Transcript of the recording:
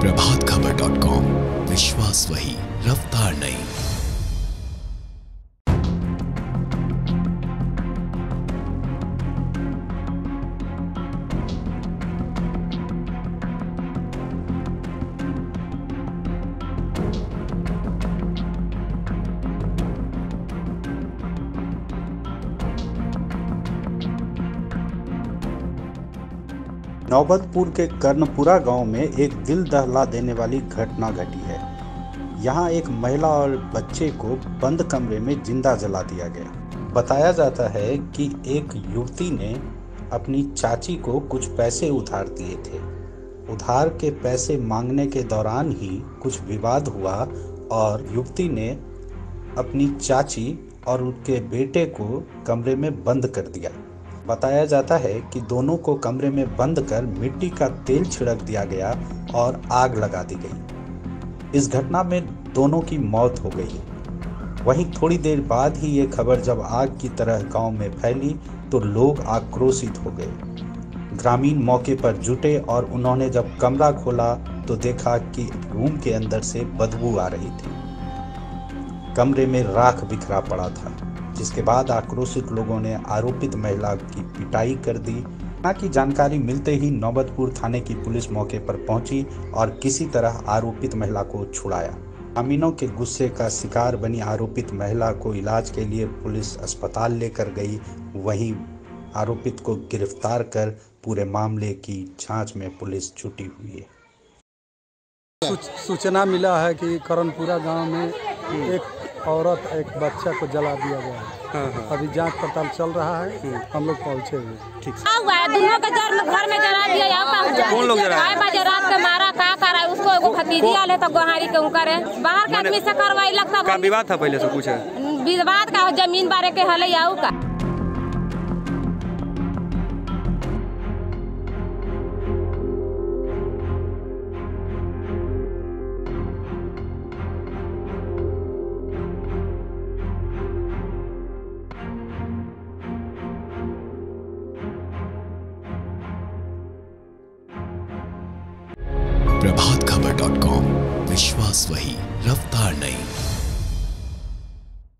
Prabhat Khabar dot com विश्वास वही रफ्तार नहीं। नौबतपुर के कर्णपुरा गाँव में एक दिल दहला देने वाली घटना घटी है। यहाँ एक महिला और बच्चे को बंद कमरे में ज़िंदा जला दिया गया। बताया जाता है कि एक युवती ने अपनी चाची को कुछ पैसे उधार दिए थे। उधार के पैसे मांगने के दौरान ही कुछ विवाद हुआ और युवती ने अपनी चाची और उनके बेटे को कमरे में बंद कर दिया। बताया जाता है कि दोनों को कमरे में बंद कर मिट्टी का तेल छिड़क दिया गया और आग लगा दी गई। इस घटना में दोनों की मौत हो गई। वहीं थोड़ी देर बाद ही ये खबर जब आग की तरह गाँव में फैली तो लोग आक्रोशित हो गए। ग्रामीण मौके पर जुटे और उन्होंने जब कमरा खोला तो देखा कि रूम के अंदर से बदबू आ रही थी। कमरे में राख बिखरा पड़ा था। जिसके बाद आक्रोशित लोगों ने आरोपित महिला की पिटाई कर दी। घटना की जानकारी मिलते ही नौबतपुर थाने की पुलिस मौके पर पहुँची और किसी तरह आरोपित महिला को छुड़ाया। ग्रामीणों के गुस्से का शिकार बनी आरोपित महिला को इलाज के लिए पुलिस अस्पताल लेकर गई। वहीं आरोपित को गिरफ़्तार कर पूरे मामले की जाँच में पुलिस जुटी हुई है। सूचना मिला है कि करणपुरा गाँव में एक औरत एक बच्चा को जला दिया गया है। हाँ, हाँ। अभी जाँच पड़ताल चल रहा है हम लोग पहुँचे हुए ठीक। हुआ है। दोनों के घर घर में जला दिया कौन लोग बजे रात के मारा का करा उसको एगो भतीजी आले तो गोहारी के उनकर बाहर के आदमी से करवाई लगता विवाद था पहले से कुछ विवाद का ज़मीन बारे के हल आऊ का। प्रभात खबर डॉट कॉम विश्वास वही रफ्तार नहीं।